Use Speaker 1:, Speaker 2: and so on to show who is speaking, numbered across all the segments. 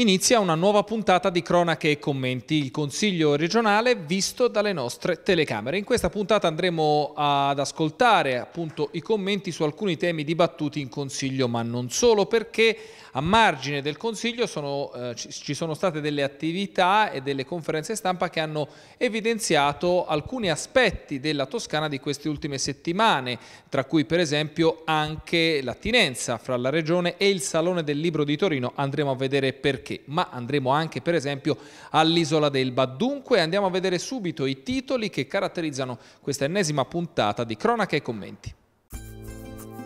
Speaker 1: Inizia una nuova puntata di cronache e commenti, il Consiglio regionale visto dalle nostre telecamere. In questa puntata andremo ad ascoltare appunto i commenti su alcuni temi dibattuti in Consiglio, ma non solo perché a margine del Consiglio sono, eh, ci sono state delle attività e delle conferenze stampa che hanno evidenziato alcuni aspetti della Toscana di queste ultime settimane, tra cui per esempio anche l'attinenza fra la Regione e il Salone del Libro di Torino. Andremo a vedere perché, ma andremo anche per esempio all'Isola d'Elba. Dunque andiamo a vedere subito i titoli che caratterizzano questa ennesima puntata di Cronache e Commenti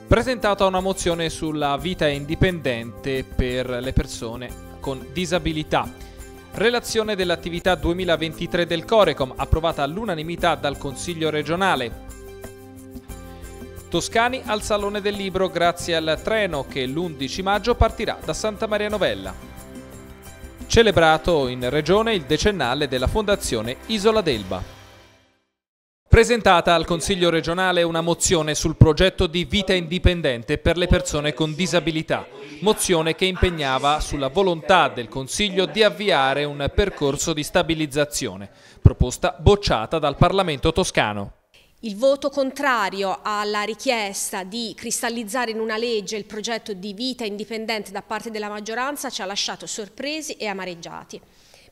Speaker 1: presentata una mozione sulla vita indipendente per le persone con disabilità. Relazione dell'attività 2023 del Corecom, approvata all'unanimità dal Consiglio regionale. Toscani al Salone del Libro grazie al treno che l'11 maggio partirà da Santa Maria Novella. Celebrato in regione il decennale della Fondazione Isola d'Elba. Presentata al Consiglio regionale una mozione sul progetto di vita indipendente per le persone con disabilità, mozione che impegnava sulla volontà del Consiglio di avviare un percorso di stabilizzazione, proposta bocciata dal Parlamento toscano.
Speaker 2: Il voto contrario alla richiesta di cristallizzare in una legge il progetto di vita indipendente da parte della maggioranza ci ha lasciato sorpresi e amareggiati.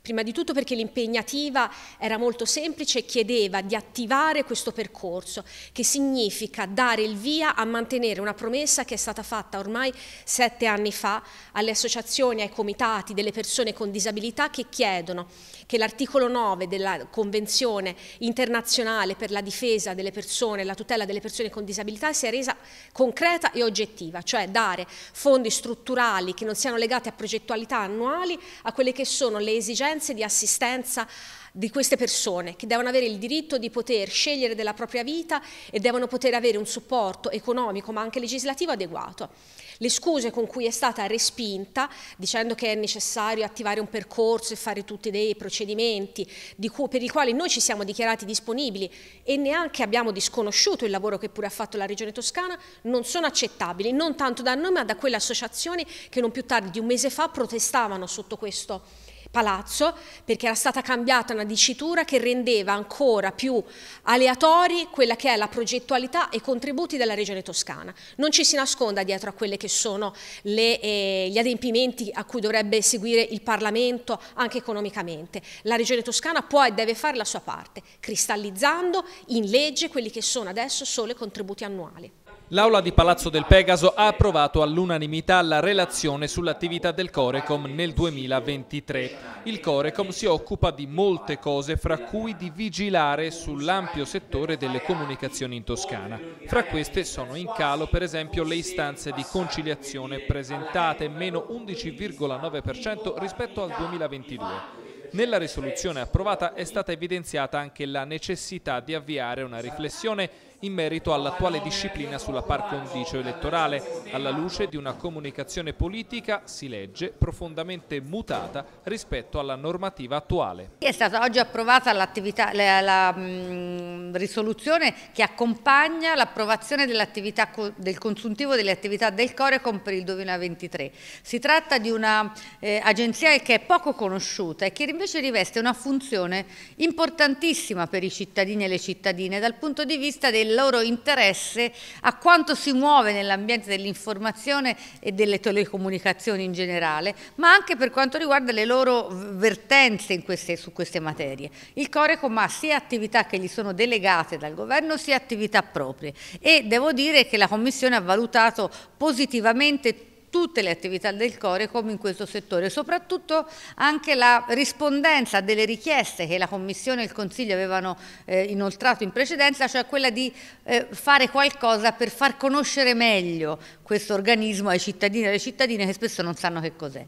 Speaker 2: Prima di tutto perché l'impegnativa era molto semplice e chiedeva di attivare questo percorso, che significa dare il via a mantenere una promessa che è stata fatta ormai sette anni fa alle associazioni, ai comitati delle persone con disabilità che chiedono che l'articolo 9 della Convenzione internazionale per la difesa delle persone e la tutela delle persone con disabilità sia resa concreta e oggettiva, cioè dare fondi strutturali che non siano legati a progettualità annuali a quelle che sono le esigenze esigenze di assistenza di queste persone che devono avere il diritto di poter scegliere della propria vita e devono poter avere un supporto economico ma anche legislativo adeguato. Le scuse con cui è stata respinta, dicendo che è necessario attivare un percorso e fare tutti dei procedimenti cui, per i quali noi ci siamo dichiarati disponibili e neanche abbiamo disconosciuto il lavoro che pure ha fatto la Regione Toscana, non sono accettabili, non tanto da noi ma da quelle associazioni che non più tardi di un mese fa protestavano sotto questo palazzo perché era stata cambiata una dicitura che rendeva ancora più aleatori quella che è la progettualità e i contributi della regione toscana. Non ci si nasconda dietro a quelli che sono le, eh, gli adempimenti a cui dovrebbe seguire il Parlamento anche economicamente. La regione toscana può e deve fare la sua parte, cristallizzando in legge quelli che sono adesso solo i contributi annuali.
Speaker 1: L'Aula di Palazzo del Pegaso ha approvato all'unanimità la relazione sull'attività del Corecom nel 2023. Il Corecom si occupa di molte cose, fra cui di vigilare sull'ampio settore delle comunicazioni in Toscana. Fra queste sono in calo per esempio le istanze di conciliazione presentate, meno 11,9% rispetto al 2022. Nella risoluzione approvata è stata evidenziata anche la necessità di avviare una riflessione in merito all'attuale disciplina sulla par condicio elettorale, alla luce di una comunicazione politica, si legge, profondamente mutata rispetto alla normativa attuale.
Speaker 3: È stata oggi approvata la, la mh, risoluzione che accompagna l'approvazione del consuntivo delle attività del Corecom per il 2023. Si tratta di un'agenzia eh, che è poco conosciuta e che invece riveste una funzione importantissima per i cittadini e le cittadine dal punto di vista loro interesse a quanto si muove nell'ambiente dell'informazione e delle telecomunicazioni in generale, ma anche per quanto riguarda le loro vertenze queste, su queste materie. Il Corecom ha sia attività che gli sono delegate dal governo sia attività proprie e devo dire che la Commissione ha valutato positivamente tutte le attività del Corecom in questo settore, soprattutto anche la rispondenza delle richieste che la Commissione e il Consiglio avevano eh, inoltrato in precedenza, cioè quella di eh, fare qualcosa per far conoscere meglio questo organismo ai cittadini e alle cittadine che spesso non sanno che cos'è.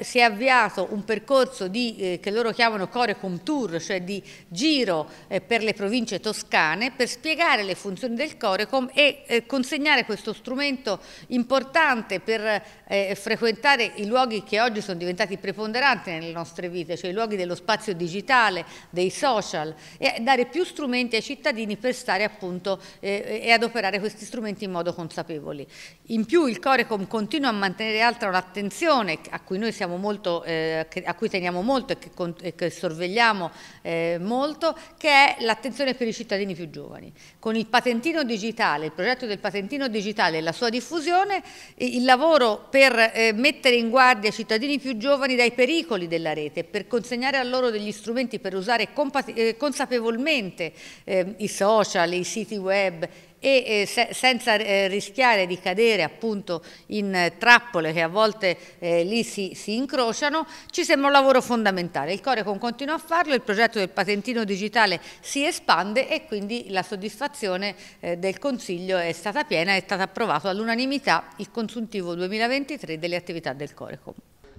Speaker 3: Si è avviato un percorso di, eh, che loro chiamano Corecom Tour, cioè di giro eh, per le province toscane per spiegare le funzioni del Corecom e eh, consegnare questo strumento importante per eh, frequentare i luoghi che oggi sono diventati preponderanti nelle nostre vite, cioè i luoghi dello spazio digitale, dei social e dare più strumenti ai cittadini per stare appunto eh, e adoperare questi strumenti in modo consapevole. In più il Corecom continua a mantenere alta un'attenzione a cui noi siamo molto, eh, a cui teniamo molto e che, e che sorvegliamo eh, molto, che è l'attenzione per i cittadini più giovani. Con il patentino digitale, il progetto del patentino digitale e la sua diffusione, il lavoro per eh, mettere in guardia i cittadini più giovani dai pericoli della rete, per consegnare a loro degli strumenti per usare eh, consapevolmente eh, i social, i siti web e eh, se, senza eh, rischiare di cadere appunto in eh, trappole che a volte eh, lì si, si, incrociano, ci sembra un lavoro fondamentale. Il Corecon continua a farlo, il progetto del patentino digitale si espande e quindi la soddisfazione eh, del Consiglio è stata piena, è stato approvato all'unanimità il consuntivo 2023 delle attività del Corecon.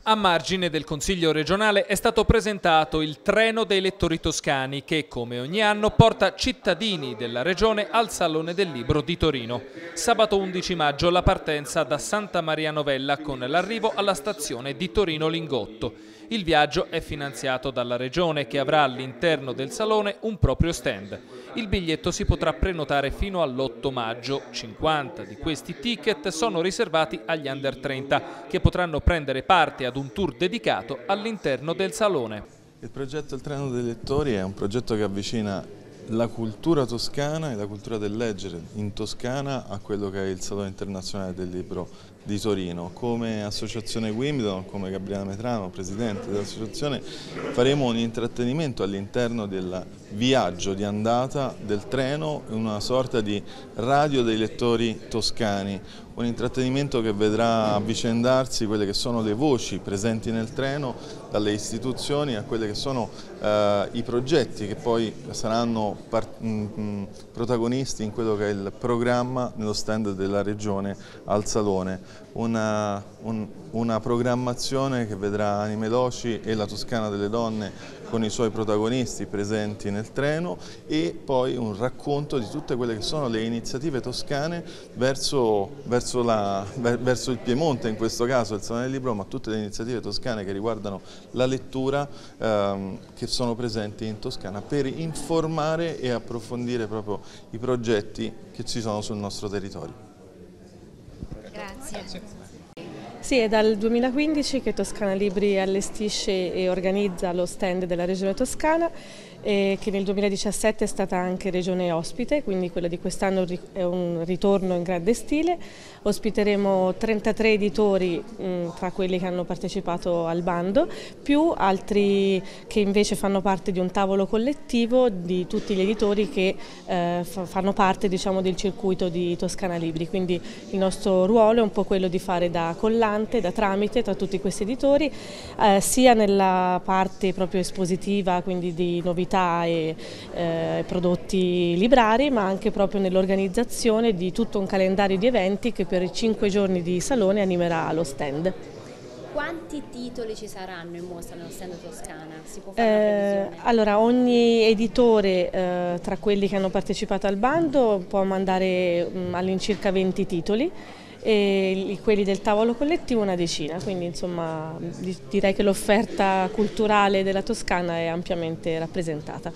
Speaker 1: A margine del Consiglio regionale è stato presentato il treno dei lettori toscani che, come ogni anno, porta cittadini della regione al Salone del Libro di Torino. Sabato 11 maggio la partenza da Santa Maria Novella con l'arrivo alla stazione di Torino Lingotto. Il viaggio è finanziato dalla Regione che avrà all'interno del salone un proprio stand. Il biglietto si potrà prenotare fino all'8 maggio. 50 di questi ticket sono riservati agli under 30 che potranno prendere parte ad un tour dedicato all'interno del salone.
Speaker 4: Il progetto Il Treno dei Lettori è un progetto che avvicina la cultura toscana e la cultura del leggere in Toscana a quello che è il Salone Internazionale del Libro di Torino. Come associazione Wimbledon, come Gabriele Metrano, presidente dell'associazione, faremo un intrattenimento all'interno del viaggio di andata del treno, una sorta di radio dei lettori toscani, un intrattenimento che vedrà avvicendarsi quelle che sono le voci presenti nel treno, dalle istituzioni a quelli che sono eh, i progetti che poi saranno mh, mh, protagonisti in quello che è il programma nello stand della Regione al Salone una, un, una programmazione che vedrà Anime Loci e la Toscana delle Donne con i suoi protagonisti presenti nel treno e poi un racconto di tutte quelle che sono le iniziative toscane verso, verso, la, verso il Piemonte in questo caso, il Salone del Libro, ma tutte le iniziative toscane che riguardano la lettura ehm, che sono presenti in Toscana per informare e approfondire proprio i progetti che ci sono sul nostro territorio.
Speaker 5: Grazie. Sì, è dal 2015 che Toscana Libri allestisce e organizza lo stand della Regione Toscana e che nel 2017 è stata anche regione ospite, quindi quella di quest'anno è un ritorno in grande stile. Ospiteremo 33 editori mh, tra quelli che hanno partecipato al bando, più altri che invece fanno parte di un tavolo collettivo di tutti gli editori che eh, fanno parte diciamo, del circuito di Toscana Libri. Quindi il nostro ruolo è un po' quello di fare da collante, da tramite tra tutti questi editori, eh, sia nella parte proprio espositiva, quindi di novità novità e eh, prodotti librari, ma anche proprio nell'organizzazione di tutto un calendario di eventi che per i cinque giorni di salone animerà lo stand.
Speaker 6: Quanti titoli ci saranno in mostra nello stand Toscana? Si può fare
Speaker 5: eh, allora, ogni editore eh, tra quelli che hanno partecipato al bando può mandare mm, all'incirca 20 titoli e quelli del tavolo collettivo una decina, quindi insomma direi che l'offerta culturale della Toscana è ampiamente rappresentata.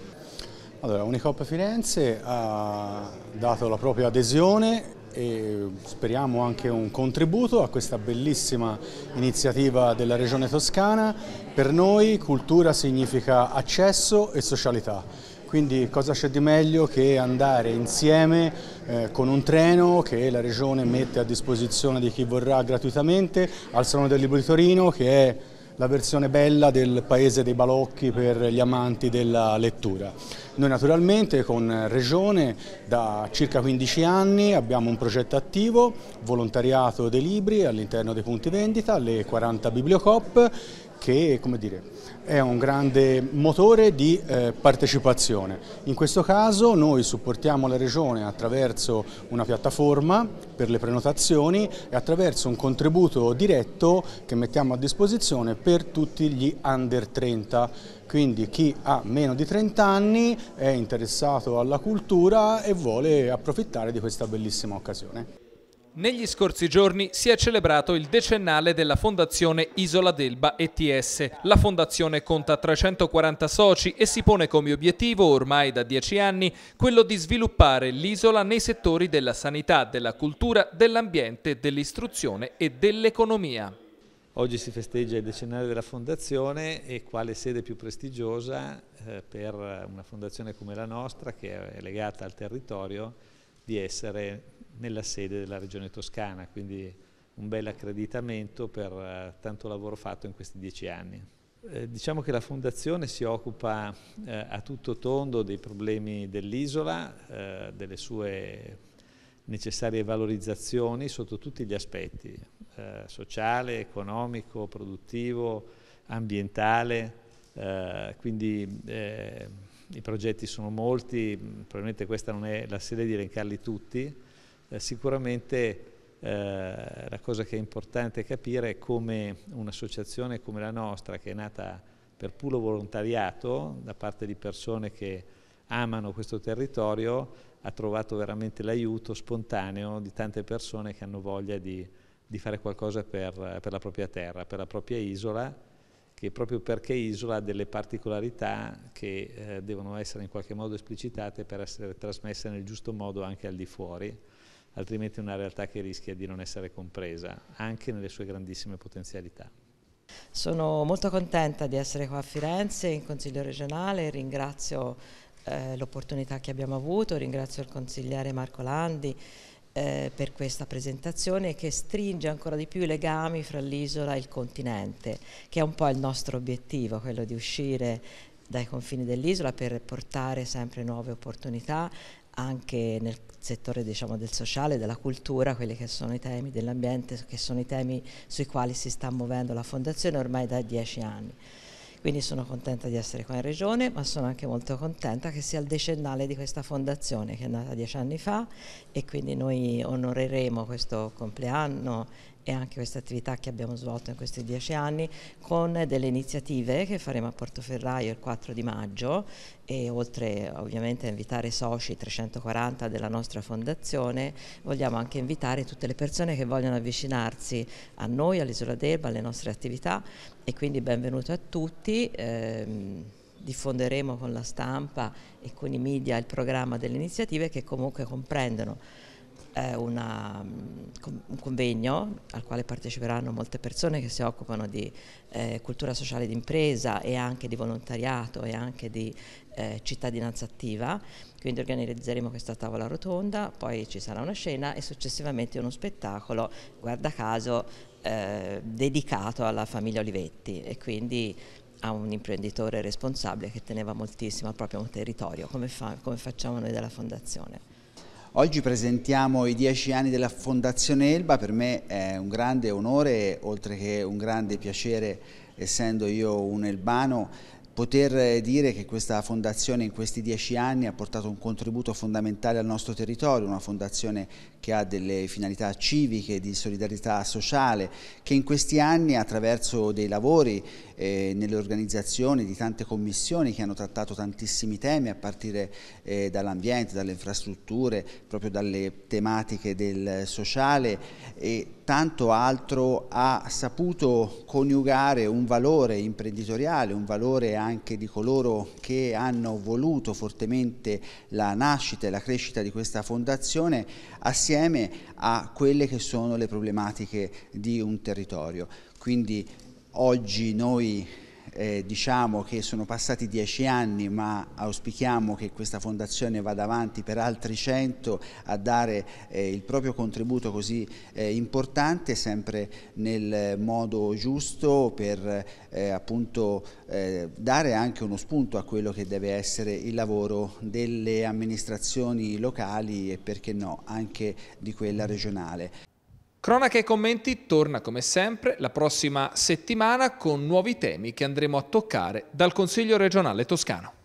Speaker 7: Allora, Unicop Firenze ha dato la propria adesione e speriamo anche un contributo a questa bellissima iniziativa della Regione Toscana. Per noi cultura significa accesso e socialità quindi cosa c'è di meglio che andare insieme eh, con un treno che la Regione mette a disposizione di chi vorrà gratuitamente al Salone del Libro di Torino che è la versione bella del paese dei balocchi per gli amanti della lettura. Noi naturalmente con Regione da circa 15 anni abbiamo un progetto attivo, volontariato dei libri all'interno dei punti vendita, le 40 Bibliocop che come dire, è un grande motore di eh, partecipazione. In questo caso noi supportiamo la Regione attraverso una piattaforma per le prenotazioni e attraverso un contributo diretto che mettiamo a disposizione per tutti gli under 30 quindi chi ha meno di 30 anni è interessato alla cultura e vuole approfittare di questa bellissima occasione.
Speaker 1: Negli scorsi giorni si è celebrato il decennale della Fondazione Isola d'Elba ETS. La fondazione conta 340 soci e si pone come obiettivo, ormai da dieci anni, quello di sviluppare l'isola nei settori della sanità, della cultura, dell'ambiente, dell'istruzione e dell'economia.
Speaker 8: Oggi si festeggia il decennale della fondazione e quale sede più prestigiosa eh, per una fondazione come la nostra, che è legata al territorio, di essere nella sede della regione toscana, quindi un bel accreditamento per eh, tanto lavoro fatto in questi dieci anni. Eh, diciamo che la Fondazione si occupa eh, a tutto tondo dei problemi dell'isola, eh, delle sue necessarie valorizzazioni sotto tutti gli aspetti, eh, sociale, economico, produttivo, ambientale, eh, quindi i progetti sono molti, probabilmente questa non è la sede di elencarli tutti, eh, sicuramente eh, la cosa che è importante capire è come un'associazione come la nostra, che è nata per puro volontariato da parte di persone che amano questo territorio, ha trovato veramente l'aiuto spontaneo di tante persone che hanno voglia di, di fare qualcosa per, per, la propria terra, per la propria isola, che proprio perché isola ha delle particolarità che eh, devono essere in qualche modo esplicitate per essere trasmesse nel giusto modo anche al di fuori, altrimenti è una realtà che rischia di non essere compresa, anche nelle sue grandissime potenzialità.
Speaker 9: Sono molto contenta di essere qua a Firenze in Consiglio regionale, ringrazio eh, l'opportunità che abbiamo avuto, ringrazio il consigliere Marco Landi eh, per questa presentazione che stringe ancora di più i legami fra l'isola e il continente, che è un po' il nostro obiettivo, quello di uscire dai confini dell'isola per portare sempre nuove opportunità anche nel settore diciamo, del sociale, della cultura, quelli che sono i temi dell'ambiente, che sono i temi sui quali si sta muovendo la Fondazione ormai da dieci anni. Quindi sono contenta di essere qua in Regione, ma sono anche molto contenta che sia il decennale di questa fondazione che è nata dieci anni fa e quindi noi onoreremo questo compleanno e anche queste attività che abbiamo svolto in questi dieci anni con delle iniziative che faremo a Portoferraio il 4 di maggio e oltre ovviamente a invitare i soci 340 della nostra fondazione vogliamo anche invitare tutte le persone che vogliono avvicinarsi a noi, all'Isola d'Elba, alle nostre attività e quindi benvenuto a tutti. Ehm, diffonderemo con la stampa e con i media il programma delle iniziative che comunque comprendono una, un convegno al quale parteciperanno molte persone che si occupano di eh, cultura sociale d'impresa e anche di volontariato e anche di eh, cittadinanza attiva, quindi organizzeremo questa tavola rotonda, poi ci sarà una scena e successivamente uno spettacolo, guarda caso, eh, dedicato alla famiglia Olivetti e quindi a un imprenditore responsabile che teneva moltissimo proprio territorio, come, fa, come facciamo noi della Fondazione.
Speaker 10: Oggi presentiamo i dieci anni della Fondazione Elba, per me è un grande onore, oltre che un grande piacere, essendo io un elbano, poter dire che questa fondazione in questi dieci anni ha portato un contributo fondamentale al nostro territorio, una fondazione che ha delle finalità civiche, di solidarietà sociale, che in questi anni attraverso dei lavori eh, nelle organizzazioni di tante commissioni che hanno trattato tantissimi temi a partire eh, dall'ambiente, dalle infrastrutture, proprio dalle tematiche del sociale e tanto altro ha saputo coniugare un valore imprenditoriale, un valore anche di coloro che hanno voluto fortemente la nascita e la crescita di questa fondazione assieme a quelle che sono le problematiche di un territorio. Quindi oggi noi eh, diciamo che sono passati dieci anni ma auspichiamo che questa fondazione vada avanti per altri cento a dare eh, il proprio contributo così eh, importante sempre nel modo giusto per eh, appunto eh, dare anche uno spunto a quello che deve essere il lavoro delle amministrazioni locali e perché no anche di quella regionale.
Speaker 1: Cronache e commenti torna come sempre la prossima settimana con nuovi temi che andremo a toccare dal Consiglio regionale toscano.